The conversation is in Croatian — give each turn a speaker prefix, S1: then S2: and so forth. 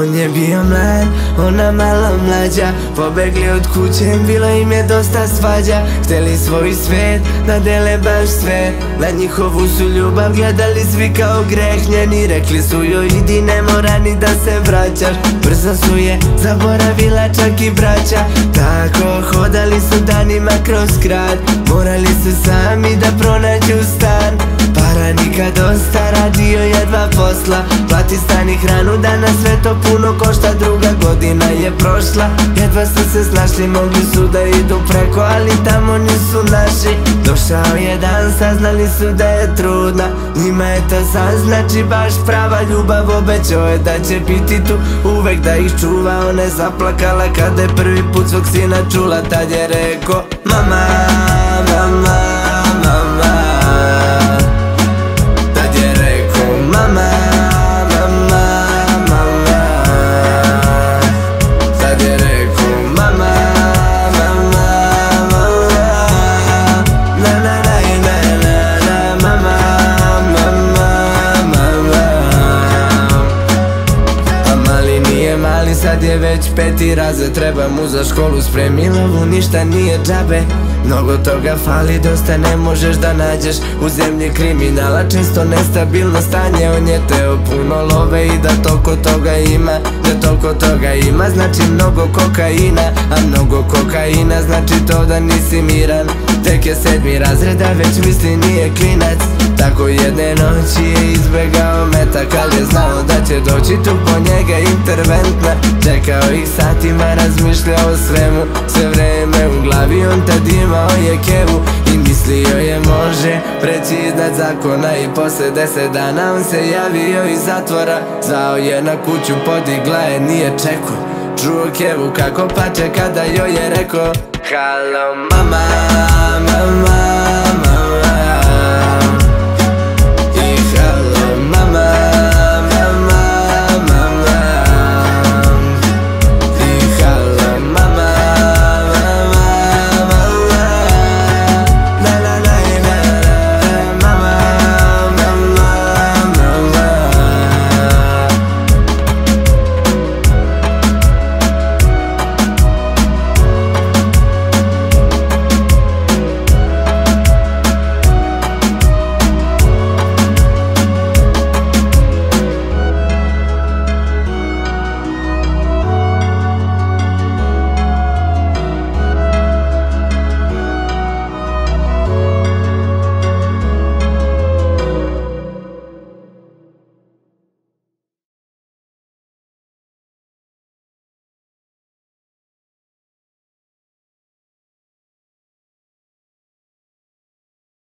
S1: On je bio mlad, ona malo mlađa. Pobegli od kuće, bilo im je dosta svađa. Htjeli svoj svet, da dele baš sve. Na njihovu su ljubav gledali svi kao greh Njeni rekli su joj idi ne mora ni da se vraćaš. Brzo su je zaboravila čak i braća. Tako hodali su danima kroz grad. Morali su sami da pronađu stan. Para nikad dosta, radio jedva posla. Plati stan i hranu, danas sve to puno košta Druga godina je prošla, jedva su se snašli Mogli su da idu preko, ali tamo nisu naši. Došao je dan, saznali su da je trudna. Njima je to sad znači baš prava ljubav Obećao je da će biti tu. Uvek da ih čuva Ona je zaplakala kada je prvi put svog sina čula Tad je rekao, mama, mama sad je već peti razred Treba mu za školu spremilovu, ništa nije džabe Mnogo toga fali, dosta ne možeš da nađeš. U zemlji kriminala, često nestabilno stanje On je teo puno love i da toliko toga ima Da toliko toga ima, znači mnogo kokaina A mnogo kokaina, znači to da nisi miran. Tek je sedmi razred, a već misli nije klinac. Tako jedne noći je izbjegao metak Ali je znao da će doći tu po njega interventna Čekao ih satima, razmišljao o svemu. Sve vreme u glavi on tad imao je kevu. I mislio je može preći iznad zakona I posle deset dana on se javio iz zatvora. Zvao je na kuću, podigla je, nije čeko Čuo kevu kako pače kada joj je rekao Halo mama